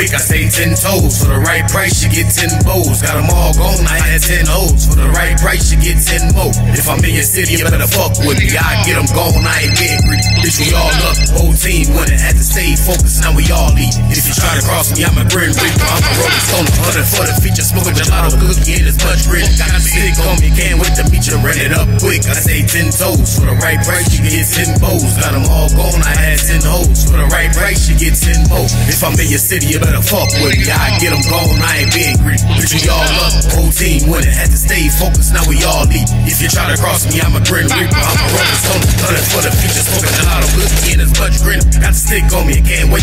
quick, I stay ten toes. For the right price, you get ten bows. Got them all gone, I had ten hoes. For the right price, you get ten more. If I'm in your city, you better fuck with me. I get them gone, I ain't being greedy. Bitch, we all up, whole team winning. Had to stay focused, now we all eat. If you try to cross me, I'm a grim reaper. I'm a rolling stone, hunter for the feature. Smoking gelato cookie, and it's much rich. Got a stick on me, can't wait to meet you. Run it up quick, I say ten toes. For the right price, you get ten bows. Got them all gone, I had ten hoes. For the right price, you get ten more. If I'm in your city, you better fuck with me. I get them gone, I ain't being greedy. Bitch, we all up, whole team winning. Had to stay focused, now we all eat. If you try to cross me, I'm a grim reaper. I'm a rolling stone, hunter for the feature. Smoking gelato cookie, and it's much grin. Got the stick on me, can't wait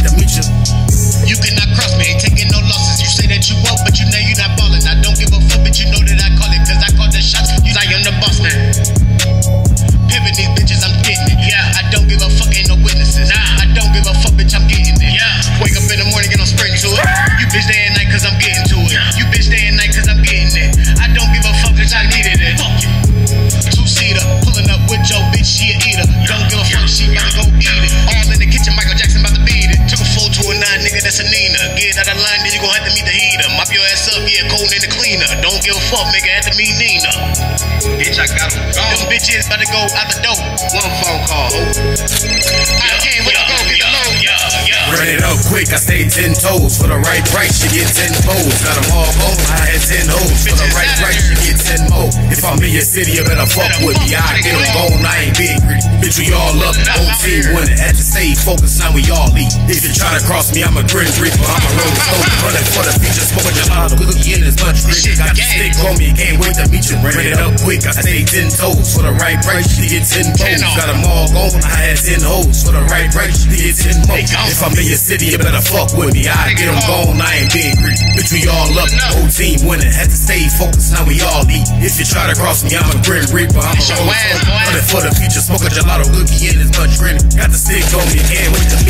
fuck, nigga, have to meet Nina. Bitch, I got them Them bitches about to go out the door. One phone call, ho. I can't wait to go get the load. Yeah, yeah. Run it up quick, I stay ten toes. For the right price, you get ten bows. Got them all gone, I had ten hoes. For the right price, you get ten more. If I'm in your city, you better fuck with me. I get them gone, I ain't being greedy. Bitch, we all up, whole team winning. Had to stay focused, now we all eat. If you try to cross me, I'm a grim reaper. I'm a rolling stone, running for the feature. Smoking gelato, cookie in as stick on me, can't wait to meet you. Run it up quick, I stay ten toes. For the right price, you get ten bows. Got them all gone, I had ten hoes. For the right price, you get ten more. If I'm in your city, you better fuck with me. I get them gone, I ain't being greedy. Bitch, we all up, whole team winning. Had to stay focused, now we all eat. If you try to cross me, I'm a grim reaper. I'm a Show rolling ass, stone, boy. running for the future. Smoking gelato, cookie in as much grin. Got the stick on me, can't wait to.